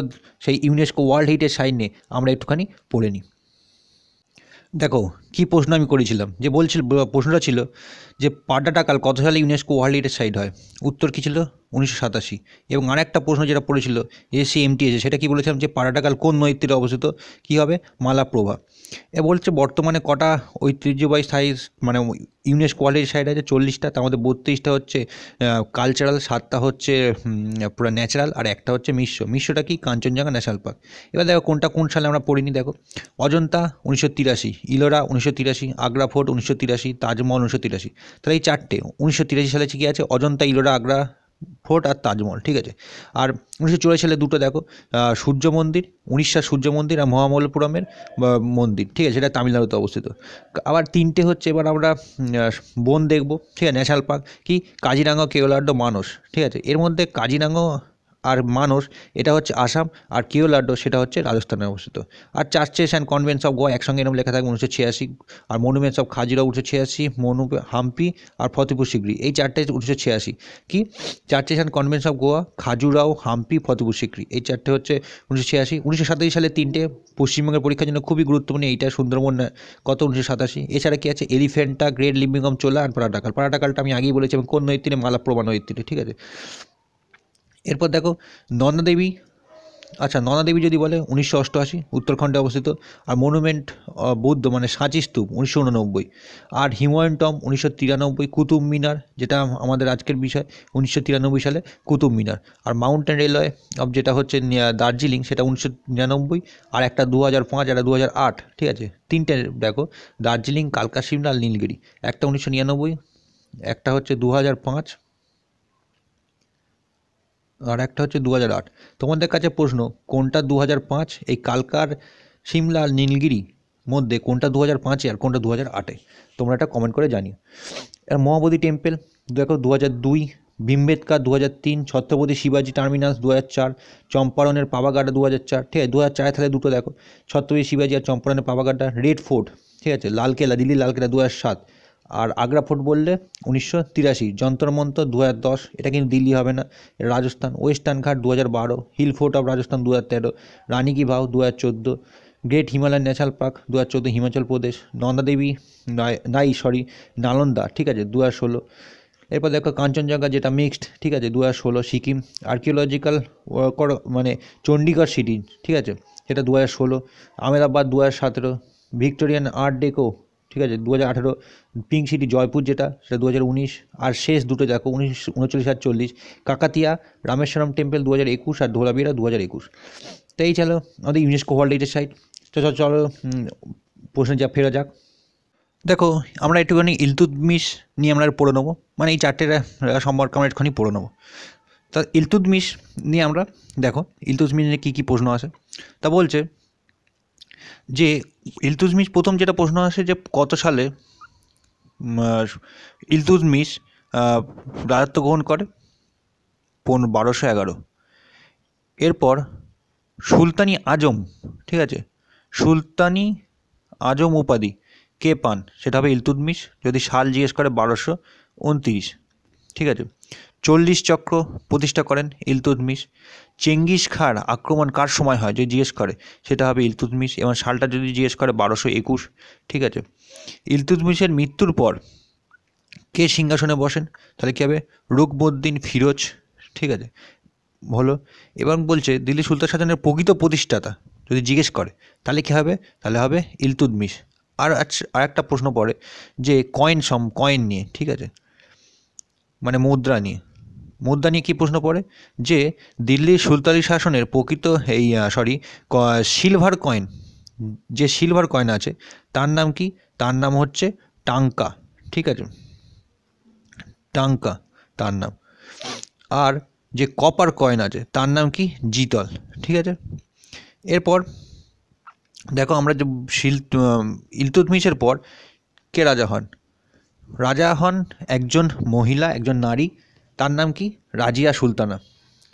সেই ইউনেস্কো ওয়ার্ল্ড হিটের সাইট নিয়ে আমরা একটুখানি পড়ে নিই। দেখো কি প্রশ্ন আমি করেছিলাম? যে বলছিল প্রশ্নটা ছিল যে পাটাটাকাল কত সালে ইউনেস্কো ওয়ার্ল্ড সাইট হয়? উত্তর কী ছিল? উনিশশো সাতাশি। এবং আরেকটা প্রশ্ন যেটা পড়েছিল এসি এমটি এসে সেটা কি বলেছিলাম যে পাটাটাকাল কোন নদীর তীরে অবস্থিত? কী হবে? মালাপ্রভা। এ বলছে, বর্তমানে কটা ঐতিহ্যবাহী স্থায়ী মানে ইউনেস্কো ওয়ার্ল্ড হিটের সাইট আছে? চল্লিশটা। তার মধ্যে বত্রিশটা হচ্ছে কালচারাল সাতটা হচ্ছে পুরো ন্যাচারাল আর একটা হচ্ছে মিশ্র। মিশ্রটা কি? কাঞ্চনজঙ্ঘা ন্যাশনাল পার্ক এবার দেখো কোনটা কোন সালে আমরা পড়িনি, দেখো। অজন্তা উনিশশো তিরাশি, ইলোরা উনিশশো তিরাশি, আগ্রা ফোর্ট উনিশশো তিরাশি, তাজমহল উনিশশো তিরাশি। তাহলে এই চারটে, উনিশশো তিরাশি সালে কি আছে? অজন্তা ইলোরা আগ্রা ফোর্ট আর তাজমহল, ঠিক আছে? আর উনিশশো চুরাশি সালে দুটো দেখো সূর্য মন্দির, উড়িষ্যার সূর্য মন্দির আর মহামল্লপুরমের মন্দির, ঠিক আছে? সেটা তামিলনাড়ুতে অবস্থিত। আবার তিনটে হচ্ছে, এবার আমরা বন দেখব, ঠিক আছে? ন্যাশনাল পার্ক, কি? কাজিরাঙ্গা কেওলাড্ডো মানস, ঠিক আছে? এর মধ্যে কাজিরাঙ্গা আর মানস, এটা হচ্ছে আসাম, আর কিওলাড্ডো, সেটা হচ্ছে রাজস্থানে অবস্থিত। আর churches and convents of Goa একসঙ্গে এরকম লেখা থাকবে উনিশশো ছিয়াশি। আর মনুমেন্টস অফ খাজিরা, উনিশশো ছিয়াশি, মনু, হাম্পি আর ফতেপুর সিকরি। এই চারটে উনিশশো ছিয়াশি। কি? Churches and convents of Goa, Khajuraho, Hampi, Fatehpur Sikri. এই চারটে হচ্ছে উনিশশো ছিয়াশি। উনিশশো সাতাশি সালে তিনটে পশ্চিমবঙ্গের পরীক্ষার জন্য খুবই গুরুত্বপূর্ণ, এইটা সুন্দরবন কত? উনিশশো সাতাশি। এছাড়া কি আছে? এলিফেন্টা গ্রেট লিম্বিংগম চোলা আর পারাটাকাল পারাটাকালটা আমি আগেই বলেছি এবং কোন নদীর তীরে মালাপ্রভা তীরে ঠিক আছে? এরপর দেখো নন্দাদেবী আচ্ছা নন্দাদেবী যদি বলে উনিশশো অষ্টআশি, উত্তরাখণ্ডে অবস্থিত, আর মনুমেন্ট বৌদ্ধ মানে সাঁচি স্তূপ উনিশশো উননব্বই, আর হিমায়ন টম উনিশশো তিরানব্বই, কুতুব মিনার, যেটা আমাদের আজকের বিষয়, উনিশশো তিরানব্বই সালে কুতুব মিনার, আর মাউন্টেন রেলওয়ে অফ যেটা হচ্ছে দার্জিলিং, সেটা উনিশশো নিরানব্বই, আর একটা দু হাজার পাঁচ আর দু হাজার আট, ঠিক আছে? তিনটে দেখো, দার্জিলিং, কালকা আর নীলগিরি, একটা উনিশশো নিরানব্বই, একটা হচ্ছে দু হাজার পাঁচ আর একটা হচ্ছে দু হাজার আট। তোমাদের কাছে প্রশ্ন, কোনটা দু হাজার পাঁচ এই কালকার সিমলা নীলগিরি মধ্যে কোনটা দু হাজার পাঁচে আর কোনটা দু হাজার আটে তোমরা এটা কমেন্ট করে জানিও। আর মহাবোধি টেম্পল, দেখো দু হাজার দুই ভীমবেদকা দু হাজার তিন, ছত্রপতি শিবাজি টার্মিনাস দু হাজার চার, চম্পারণের পাবাগাডা দু হাজার চার, ঠিক আছে দু হাজার চারে তাহলে দুটো দেখো, ছত্রপতি শিবাজি আর চম্পারণের পাবাগাডা, রেড ফোর্ট, ঠিক আছে, লালকেলা দিল্লি লালকেলা দু হাজার সাত। আর আগ্রা ফোর্ট বললে উনিশশো তিরাশি যন্তর মন্তর দু হাজার দশ, এটা কিন্তু দিল্লি হবে না, রাজস্থান, ওয়েস্টার্ন ঘাট দু হাজার বারো, হিল ফোর্ট অফ রাজস্থান দু হাজার তেরো রানী কি ভাও দু হাজার চোদ্দ, গ্রেট হিমালয়ান ন্যাশনাল পার্ক দু হাজার চোদ্দ, হিমাচল প্রদেশ, নন্দাদেবী নাই সরি, নালন্দা, ঠিক আছে দু হাজার ষোলো। এরপর দেখো কাঞ্চনজঙ্ঘা যেটা মিক্সড ঠিক আছে দু হাজার ষোলো, সিকিম আর্কিওলজিক্যাল কর মানে চণ্ডীগড় সিটি ঠিক আছে, সেটা দু হাজার ষোলো, আহমেদাবাদ দু হাজার সতেরো, ভিক্টোরিয়ান আর্ট ডেকো ঠিক আছে? দু হাজার আঠেরো পিঙ্ক সিটি জয়পুর যেটা, সেটা দু হাজার উনিশ। আর শেষ দুটো দেখো, উনিশ, উনচল্লিশ আর চল্লিশ। কাকাতিয়া, রামেশ্বরম টেম্পল দু হাজার একুশ আর ধোলাবিরা দু হাজার একুশ। তো এই চলো আমাদের ইউনেস্কো ওয়ার্ল্ড হেরিটেজ সাইট তো চলো প্রশ্নে যা, ফেরা যাক। দেখো, আমরা একটুখানি ইলতুতমিশ নিয়ে আমরা পড়ে নেব। মানে এই চারটে সম্পর্কে আমরা একটুখানি পড়ে নেব। তা ইলতুতমিশ নিয়ে আমরা, দেখো ইলতুতমিশ নিয়ে কী কী প্রশ্ন আছে? তা বলছে যে ইলতুতমিশ প্রথম যেটা প্রশ্ন আসে যে কত সালে ইলতুতমিশ রাজত্ব গ্রহণ করে? পন, বারোশো এগারো। এরপর সুলতানি আজম, ঠিক আছে? সুলতানি আজম উপাধি কে পান? সেটা হবে ইলতুতমিশ যদি সাল জিজ্ঞেস করে বারোশো উনত্রিশ, ঠিক আছে? চল্লিশ চক্র প্রতিষ্ঠা করেন ইলতুতমিশ। চেঙ্গিস খার আক্রমণ কার সময় হয়, যদি জিজ্ঞেস করে, সেটা হবে ইলতুতমিশ এবং সালটা যদি জিজ্ঞেস করে বারোশো একুশ, ঠিক আছে? ইলতুতমিশের মৃত্যুর পর কে সিংহাসনে বসেন? তাহলে কী হবে? রুকবুদ্দিন ফিরোজ, ঠিক আছে? হলো, এবং বলছে দিল্লি সুলতান শাসনের প্রকৃত প্রতিষ্ঠাতা, যদি জিজ্ঞেস করে, তাহলে কী হবে? তাহলে হবে ইলতুতমিশ। আর আর একটা প্রশ্ন পড়ে, যে কয়েন সম কয়েন নিয়ে, ঠিক আছে? মানে মুদ্রা নিয়ে। মুদ্রা নিয়ে কী প্রশ্ন পড়ে? যে দিল্লির সুলতানি শাসনের প্রকৃত এই সরি সিলভার কয়েন যে সিলভার কয়েন আছে, তার নাম কি? তার নাম হচ্ছে টাঙ্কা, ঠিক আছে? টাঙ্কা, তার নাম। আর যে কপার কয়েন আছে, তার নাম কি? জিতল, ঠিক আছে? এরপর দেখো আমরা যে শিল ইলতুতমিশের পর কে রাজা হন? রাজা হন একজন মহিলা, একজন নারী তার নাম কি? রাজিয়া সুলতানা।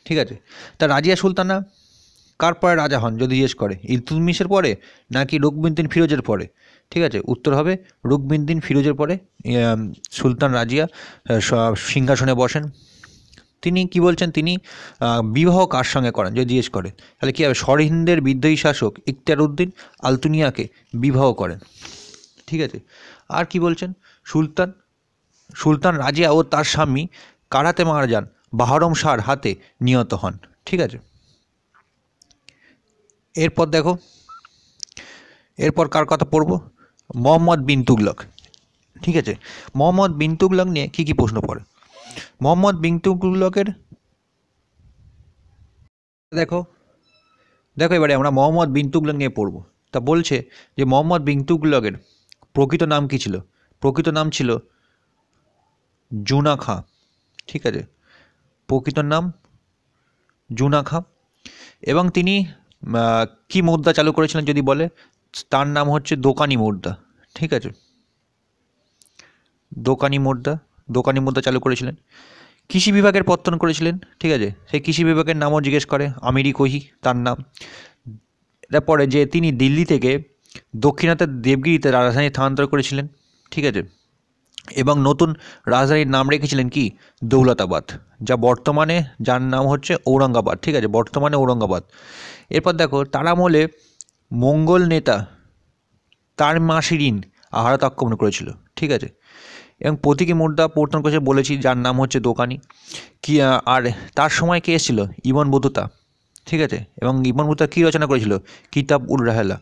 ঠিক আছে? তা রাজিয়া সুলতানা কার পরে রাজা হন, যদি জিজ্ঞেস করে? ইলতুতমিশের পরে নাকি রুকবিদ্দিন ফিরোজের পরে? ঠিক আছে? উত্তর হবে রুকবিদ্দিন ফিরোজের পরে। সুলতান রাজিয়া সিংহাসনে বসেন। তিনি কি বলছেন? তিনি বিবাহ কার সঙ্গে করেন, যদি জিজ্ঞেস করে? তাহলে কী হবে? সরহিন্দের বিদ্রোহী শাসক ইখতিয়ার উদ্দিন আলতুনিয়াকে বিবাহ করেন। ঠিক আছে? আর কি বলছেন? সুলতান সুলতান রাজিয়া ও তার স্বামী কারাতে মারা যান, বাহরম শাহর হাতে নিহত হন। ঠিক আছে? এরপর দেখো, এরপর কার কথা পড়ব? মোহাম্মদ বিন তুগলক। ঠিক আছে? মোহাম্মদ বিন তুগলক নিয়ে কী কী প্রশ্ন পড়ে? মোহাম্মদ বিন তুগলকের দেখো দেখো এবারে আমরা মোহাম্মদ বিন তুগলক নিয়ে পড়ব। তা বলছে যে মোহাম্মদ বিন তুগলকের প্রকৃত নাম কী ছিল? প্রকৃত নাম ছিল জুনা খাঁ। ঠিক আছে? প্রকৃত নাম জুনা খাঁ এবং তিনি কি মুদ্রা চালু করেছিলেন যদি বলে? তার নাম হচ্ছে দোকানি মুদ্রা। ঠিক আছে? দোকানি মুদ্রা দোকানি মুদ্রা চালু করেছিলেন। কৃষি বিভাগের পত্তন করেছিলেন। ঠিক আছে? সেই কৃষি বিভাগের নামও জিজ্ঞেস করে, আমিরি কহি তার নাম। তারপরে যে তিনি দিল্লি থেকে দক্ষিণাতে দেবগিরিতে রাজধানী স্থানান্তর করেছিলেন। ঠিক আছে? এবং নতুন রাজধানীর নাম রেখেছিলেন কি? দৌলতাবাদ। যা বর্তমানে, যার নাম হচ্ছে ঔরঙ্গাবাদ। ঠিক আছে, বর্তমানে ঔরঙ্গাবাদ। এরপর দেখো তার আমলে মঙ্গল নেতা তার মাসিরিন আহারাত আক্রমণ করেছিল। ঠিক আছে? এবং প্রতীকী মুদ্রা প্রর্তন করেছে, বলেছি, যার নাম হচ্ছে দোকানি। কি, আর তার সময় কে এসেছিল? Ibn Battuta. ঠিক আছে? এবং ইবন বতুতা কী রচনা করেছিল? কিতাব উল রাহেলা।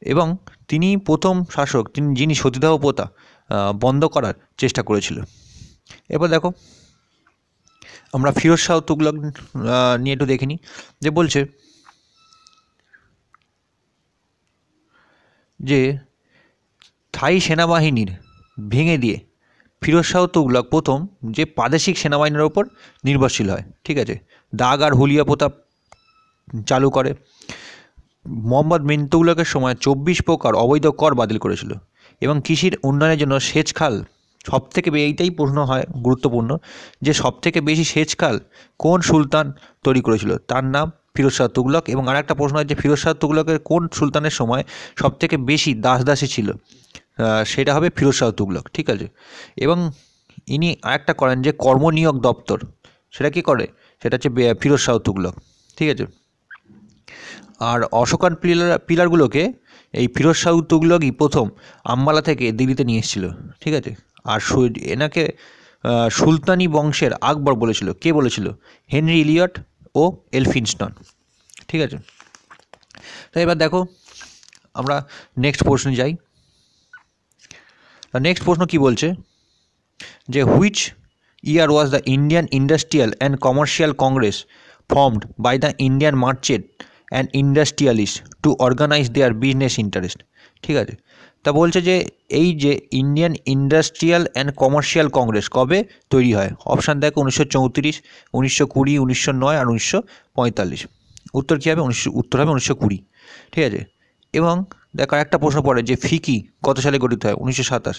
এবং তিনি প্রথম শাসক, তিনি যিনি সতীদাহ প্রথা বন্ধ করার চেষ্টা করেছিল। এরপর দেখো, আমরা ফিরোজ শাহ তুগলক নিয়ে একটু দেখিনি যে বলছে যে থাই সেনাবাহিনীর ভেঙে দিয়ে ফিরোজ শাহ তুগলক প্রথম যে প্রাদেশিক সেনাবাহিনীর ওপর নির্ভরশীল হয়, ঠিক আছে? দাগ আর হুলিয়া প্রতাপ চালু করে। মোহাম্মদ বিন তুগলকের সময় চব্বিশ প্রকার অবৈধ কর বাতিল করেছিল। এবং কৃষির উন্নয়নের জন্য সেচ খাল সব থেকে এইটাই প্রশ্ন হয়, গুরুত্বপূর্ণ যে সব থেকে বেশি সেচ খাল কোন সুলতান তৈরি করেছিল? তার নাম ফিরোজ শাহ তুগলক এবং আরেকটা প্রশ্ন যে ফিরোজ শাহ তুগলকের কোন সুলতানের সময় সব থেকে বেশি দাস দাসী ছিল সেটা হবে ফিরোজ শাহ তুগলক, ঠিক আছে? এবং ইনি আরেকটা করেন যে কর্মনিয়োগ দপ্তর। সেটা কি করে? সেটা হচ্ছে ফিরোজ শাহ তুগলক, ঠিক আছে? আর অশোকান পিলার, পিলারগুলোকে এই ফিরোজ শাহ তুগলকই প্রথম আম্বালা থেকে দিল্লিতে নিয়ে এসেছিল, ঠিক আছে? আর এনাকে সুলতানি বংশের আকবর বলেছিল। কে বলেছিল? হেনরি ইলিয়ট ও এলফিনস্টন ঠিক আছে? তাই এবার দেখো, আমরা নেক্সট প্রশ্নে যাই। নেক্সট প্রশ্ন কি বলছে? যে which year was the Indian industrial and commercial congress formed by the Indian merchant and industrialist to organize their business interest ঠিক আছে? তা বলছে যে এই যে Indian industrial and commercial congress কবে তৈরি হয়? অপশান দেখো উনিশশো চৌত্রিশ, উনিশশো কুড়ি, উনিশশো নয় আর উনিশশো পঁয়তাল্লিশ। উত্তর কী হবে? উনিশশো উত্তর হবে উনিশশো কুড়ি। ঠিক আছে? এবং দেখো একটা প্রশ্ন পড়ে যে ফিকি কত সালে গঠিত হয়? উনিশশো সাতাশ।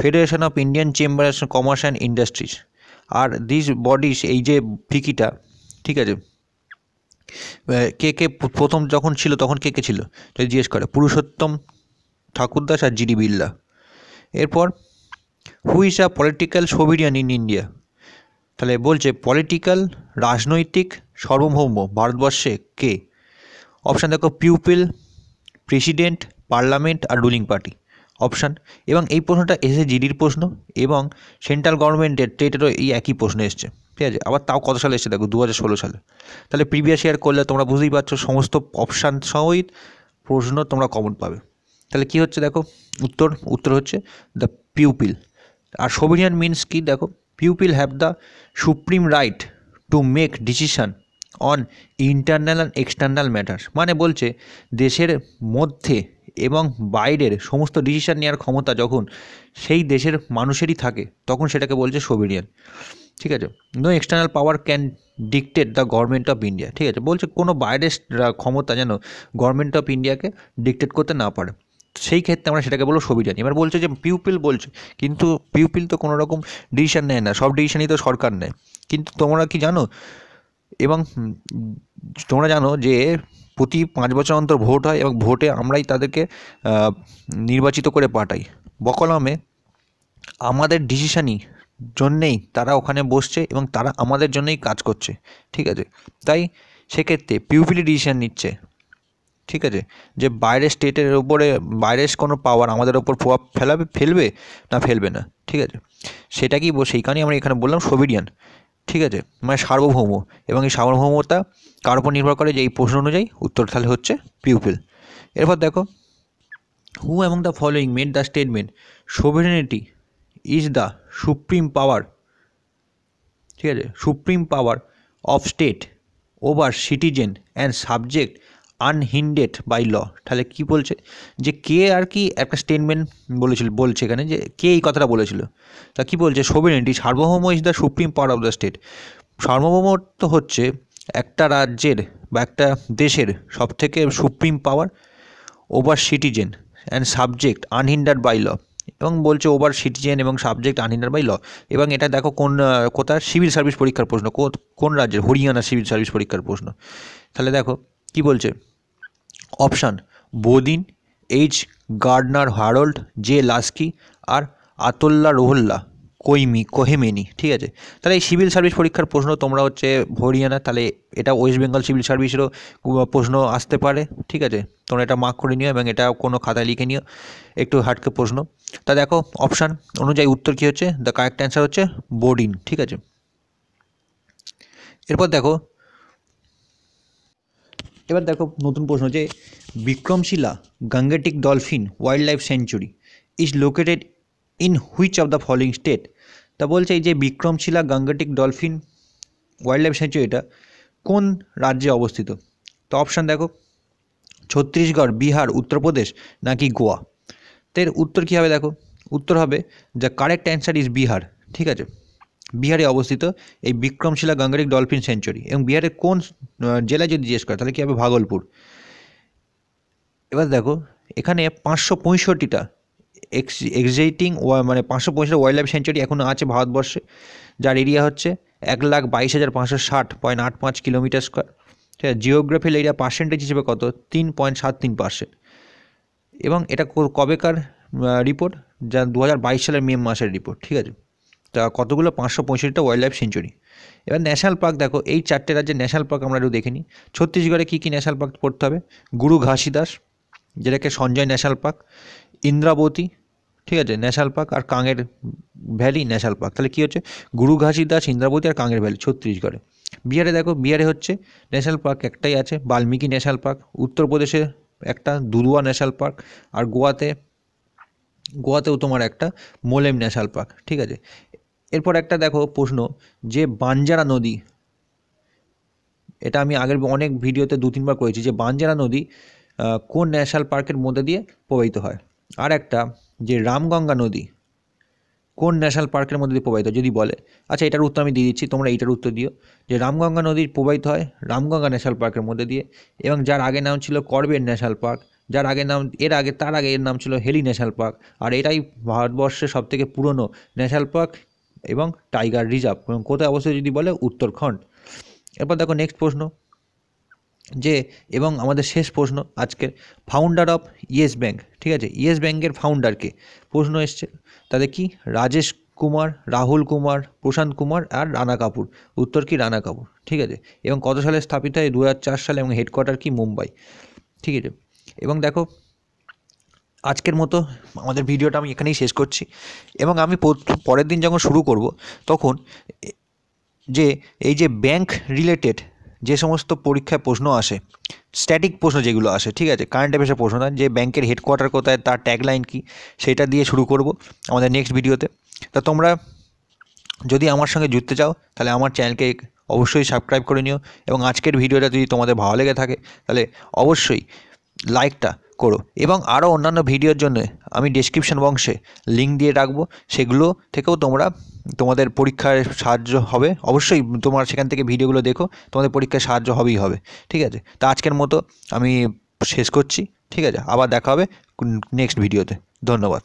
Federation of Indian chamber commerce and industries R this bodies এই যে ফিকিটা ঠিক আছে? কে কে প্রথম যখন ছিল তখন কে কে ছিল? যদি জিজ্ঞেস করে। পুরুষোত্তম ঠাকুরদাস আর জিডি বিল্লা এরপর who is a political sovereign in India তাহলে বলছে পলিটিক্যাল রাজনৈতিক, সার্বভৌম, ভারতবর্ষে কে? অপশান দেখো পিউপিল প্রেসিডেন্ট পার্লামেন্ট আর রুলিং পার্টি অপশান এবং এই প্রশ্নটা এসে জিডির প্রশ্ন এবং সেন্ট্রাল গভর্নমেন্টের স্টেটেরও এই একই প্রশ্ন এসছে। ঠিক আছে? আবার তাও কত সালে এসে দেখো দু হাজার ষোলো সালে। তাহলে প্রিভিয়াস ইয়ার করলে তোমরা বুঝতেই পারছ সমস্ত অপশান সহিত প্রশ্ন তোমরা কমন পাবে। তাহলে কি হচ্ছে দেখো? উত্তর উত্তর হচ্ছে the people are sovereign means কি? দেখো people have the supreme right to make decision on internal and external matters মানে বলছে, দেশের মধ্যে এবং বাইরের সমস্ত ডিসিশন নেওয়ার ক্ষমতা যখন সেই দেশের মানুষেরই থাকে, তখন সেটাকে বলছে সোভিনিয়ান ঠিক আছে? No external power can dictate the government of India ঠিক আছে? বলছে কোনো বাইরের ক্ষমতা যেন গভর্নমেন্ট অফ ইন্ডিয়াকে ডিকটেট করতে না পারে। সেই ক্ষেত্রে আমরা সেটাকে বলব সোভিনিয়ান এবার বলছে যে পিউপিল বলছে, কিন্তু পিউপিল তো কোনো রকম ডিসিশন নেয় না, সব ডিসিশনই তো সরকার নেয়। কিন্তু তোমরা কি জানো? এবং তোমরা জানো যে প্রতি পাঁচ বছর অন্তর ভোট হয় এবং ভোটে আমরাই তাদেরকে নির্বাচিত করে পাঠাই। বকলমে আমাদের ডিসিশনই জন্যেই তারা ওখানে বসছে এবং তারা আমাদের জন্যই কাজ করছে, ঠিক আছে? তাই সেক্ষেত্রে পিউপিলি ডিসিশন নিচ্ছে, ঠিক আছে? যে বাইরের স্টেটের উপরে, বাইরের কোনো পাওয়ার আমাদের ওপর প্রভাব ফেলাবে, ফেলবে না ফেলবে না, ঠিক আছে? সেটা কি সেই কারণেই আমরা এখানে বললাম সোভিডিয়ান ঠিক আছে? মানে সার্বভৌম এবং এই সার্বভৌমতা কার উপর নির্ভর করে? যে এই প্রশ্ন অনুযায়ী উত্তর তাহলে হচ্ছে পিউপিল। এরপর দেখো who among the following made the statement sovereignty is the supreme power ঠিক আছে? Supreme power of state over citizen and subject unhindered by law তাহলে কি বলছে? যে কে আর কি একটা স্টেটমেন্ট বলেছিল, বলছে এখানে যে কে এই কথাটা বলেছিল? তা কি বলছে? সোভেরেনিটি সার্বভৌম is the supreme power of the state সার্বভৌমত্ব হচ্ছে একটা রাজ্যের বা একটা দেশের সবথেকে supreme power over citizen and subject unhindered by law এবং বলছে ওভার সিটিজেন এবং সাবজেক্ট আনহিন্ডার বাই ল এবং এটা দেখো কোন কোথায়? সিভিল সার্ভিস পরীক্ষার প্রশ্ন। কোন রাজ্যের? হরিয়ানা সিভিল সার্ভিস পরীক্ষার প্রশ্ন। তাহলে দেখো কি বলছে? Option Bodin H Gardner Harold J Laski আর আতোল্লা রোহল্লা কৈমি কোহেমেনি, ঠিক আছে? তাহলে এই সিভিল সার্ভিস পরীক্ষার প্রশ্ন তোমরা হচ্ছে হরিয়ানা তাহলে এটা ওয়েস্ট বেঙ্গল সিভিল সার্ভিসেরও প্রশ্ন আসতে পারে, ঠিক আছে? তোমরা এটা মার্ক করে নিও এবং এটা কোনো খাতায় লিখে নিও, একটু হাটকে প্রশ্ন। তা দেখো অপশান অনুযায়ী উত্তর কী হচ্ছে? দ্য কারেক্ট অ্যান্সার হচ্ছে বোর্ডিন ঠিক আছে? এরপর দেখো, এবার দেখো নতুন প্রশ্ন যে Vikramshila Gangetic dolphin wildlife sanctuary is located in which of the following state তা বলছে এই যে Vikramshila Gangetic dolphin wild life সেঞ্চুরিটা কোন রাজ্যে অবস্থিত? তো অপশান দেখো, ছত্তিশগড়, বিহার, উত্তরপ্রদেশ নাকি গোয়া? তো উত্তর কী হবে দেখো? উত্তর হবে the correct answer is Bihar, ঠিক আছে? বিহারে অবস্থিত এই বিক্রমশিলা গাঙ্গারিক ডলফিন সেঞ্চুরি। এবং বিহারের কোন জেলায় যদি জিজ্ঞেস করে, তাহলে কী হবে? ভাগলপুর। এবার দেখো, এখানে পাঁচশো পঁয়ষট্টিটা এক্স এক্সাইটিং মানে পাঁচশো পঁয়ষট্টি ওয়াইল্ড লাইফ সেঞ্চুরি এখনও আছে ভারতবর্ষে। যার এরিয়া হচ্ছে এক লাখ বাইশ হাজার পাঁচশো ষাট পয়েন্ট আট পাঁচ কিলোমিটার স্কোয়ার ঠিক আছে? জিওগ্রাফিল এরিয়া পার্সেন্টেজ হিসেবে কত? তিন পয়েন্ট সাত তিন পার্সেন্ট এবং এটা কবেকার রিপোর্ট যা দু বাইশ সালের মে মাসের রিপোর্ট ঠিক আছে? তা কতগুলো? পাঁচশো পঁয়ষট্টিটা ওয়াইল্ড লাইফ সেঞ্চুরি এবার ন্যাশনাল পার্ক দেখো, এই চারটে রাজ্যের ন্যাশনাল পার্ক আমরা একটু দেখে নিই। ছত্তিশগড়ে কী কী ন্যাশনাল পার্ক পড়তে হবে? গুরু ঘাসিদাস, যেটাকে সঞ্জয় ন্যাশনাল পার্ক ইন্দ্রাবতী ঠিক আছে, ন্যাশনাল পার্ক আর কাঙের ভ্যালি ন্যাশনাল পার্ক। তাহলে কী হচ্ছে? ঘাসিদাস ইন্দ্রাবতী আর কাঙের ভ্যালি ছত্তিশগড়ে। বিহারে দেখো, বিহারে হচ্ছে ন্যাশনাল পার্ক একটাই আছে, বাল্মীকি ন্যাশনাল পার্ক। উত্তরপ্রদেশে একটা দুধুয়া ন্যাশনাল পার্ক আর গোয়াতে, গোয়াতেও তোমার একটা মোলেম ন্যাশনাল পার্ক, ঠিক আছে? এরপর একটা দেখো প্রশ্ন, যে বাঞ্জারা নদী, এটা আমি আগের অনেক ভিডিওতে দু তিনবার করেছি, যে বাঞ্জারা নদী কোন ন্যাশনাল পার্কের মধ্যে দিয়ে প্রবাহিত হয়? আর একটা যে রামগঙ্গা নদী, কোন ন্যাশনাল পার্কের মধ্যে দিয়ে প্রবাহিত? যদি বলে আচ্ছা এটার উত্তর আমি দিয়ে দিচ্ছি, তোমরা এইটার উত্তর দিও। যে রামগঙ্গা নদীর প্রবাহিত হয় রামগঙ্গা ন্যাশনাল পার্কের মধ্যে দিয়ে, এবং যার আগে নাম ছিল করবেট ন্যাশনাল পার্ক, যার আগে নাম, এর আগে, তার আগে এর নাম ছিল হেলি ন্যাশনাল পার্ক, আর এটাই ভারতবর্ষের সবথেকে পুরনো ন্যাশনাল পার্ক এবং টাইগার রিজার্ভ। এবং কোথায় অবস্থিত যদি বলে, উত্তরাখণ্ড। এরপর দেখো নেক্সট প্রশ্ন। যে, এবং আমাদের শেষ প্রশ্ন আজকের ফাউন্ডার অফ ইয়েস ব্যাঙ্ক ঠিক আছে? ইয়েস ব্যাঙ্কের ফাউন্ডারকে প্রশ্ন এসছে, তাদের কি? রাজেশ কুমার, রাহুল কুমার, প্রশান্ত কুমার আর রানা কাপুর। উত্তর কি? রানা কাপুর, ঠিক আছে? এবং কত সালে স্থাপিত হয় দু হাজার চার সালে এবং হেডকোয়ার্টার কি? মুম্বাই, ঠিক আছে? এবং দেখো, আজকের মতো আমাদের ভিডিওটা আমি এখানেই শেষ করছি। এবং আমি পরের দিন যখন শুরু করব, তখন যে, এই যে ব্যাংক রিলেটেড যে সমস্ত পরীক্ষায় প্রশ্ন আসে স্ট্যাটিক প্রশ্ন যেগুলো আসে, ঠিক আছে? কারেন্ট অ্যাফেয়ার্সের প্রশ্ন না যে ব্যাংকের হেডকোয়ার্টার কোথায়, তার ট্যাগলাইন কী, সেটা দিয়ে শুরু করব আমাদের নেক্সট ভিডিওতে তা। তোমরা যদি আমার সঙ্গে জুড়তে চাও, তাহলে আমার চ্যানেলকে অবশ্যই সাবস্ক্রাইব করে নিও এবং আজকের ভিডিওটা যদি তোমাদের ভালো লেগে থাকে, তাহলে অবশ্যই লাইকটা করো। এবং আরও অন্যান্য ভিডিওর জন্য আমি ডেসক্রিপশন বক্সে লিঙ্ক দিয়ে রাখব, সেগুলো থেকেও তোমরা তোমাদের পরীক্ষায় সাহায্য হবে। অবশ্যই তোমার সেখান থেকে ভিডিওগুলো দেখো, তোমাদের পরীক্ষায় সাহায্য হবেই হবে। ঠিক আছে? তা আজকের মতো আমি শেষ করছি। ঠিক আছে? আবার দেখা হবে নেক্সট ভিডিওতে। ধন্যবাদ।